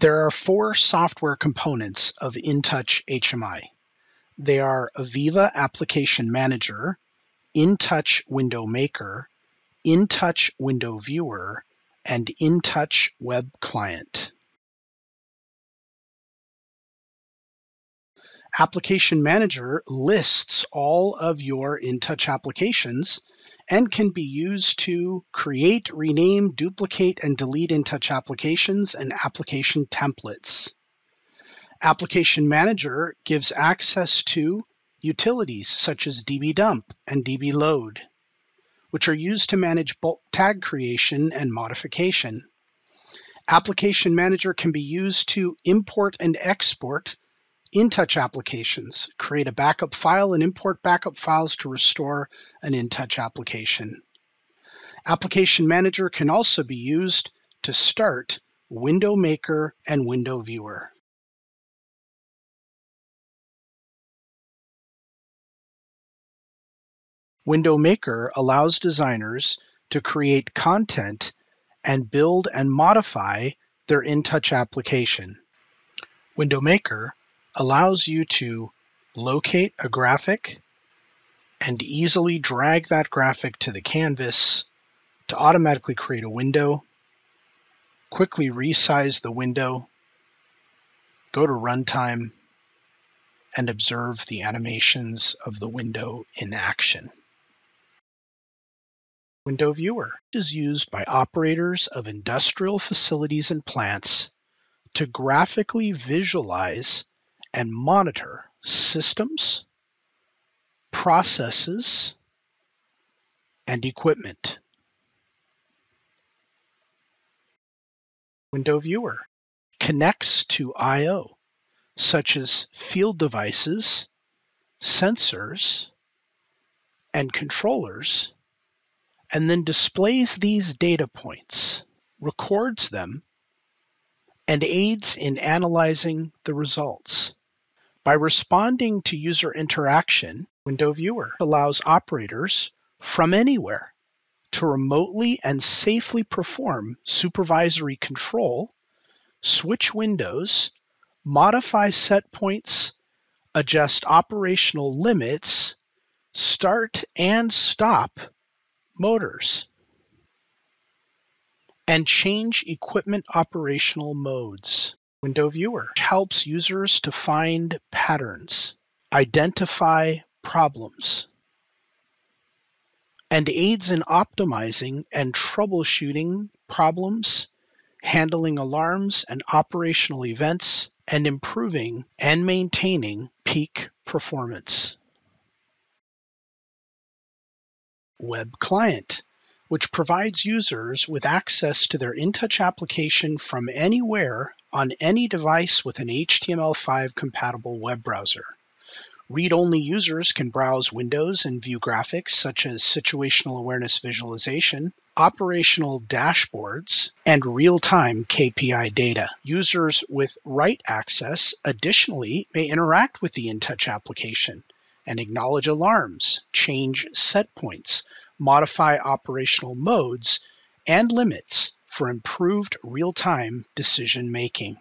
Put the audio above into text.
There are four software components of InTouch HMI. They are AVEVA Application Manager, InTouch Window Maker, InTouch Window Viewer, and InTouch Web Client. Application Manager lists all of your InTouch applications and can be used to create, rename, duplicate, and delete InTouch applications and application templates. Application Manager gives access to utilities such as dbdump and dbload, which are used to manage bulk tag creation and modification. Application Manager can be used to import and export InTouch applications. Create a backup file and import backup files to restore an InTouch application. Application Manager can also be used to start Window Maker and Window Viewer. Window Maker allows designers to create content and build and modify their InTouch application. Window Maker allows you to locate a graphic and easily drag that graphic to the canvas to automatically create a window, quickly resize the window, go to runtime, and observe the animations of the window in action. Window Viewer is used by operators of industrial facilities and plants to graphically visualize and monitor systems, processes, and equipment. Window Viewer connects to I.O., such as field devices, sensors, and controllers, and then displays these data points, records them, and aids in analyzing the results. By responding to user interaction, Window Viewer allows operators from anywhere to remotely and safely perform supervisory control, switch windows, modify set points, adjust operational limits, start and stop motors, and change equipment operational modes. Window Viewer helps users to find patterns, identify problems, and aids in optimizing and troubleshooting problems, handling alarms and operational events, and improving and maintaining peak performance. Web Client which provides users with access to their InTouch application from anywhere on any device with an HTML5 compatible web browser. Read-only users can browse windows and view graphics such as situational awareness visualization, operational dashboards, and real-time KPI data. Users with write access additionally may interact with the InTouch application and acknowledge alarms, change set points, modify operational modes and limits for improved real-time decision making.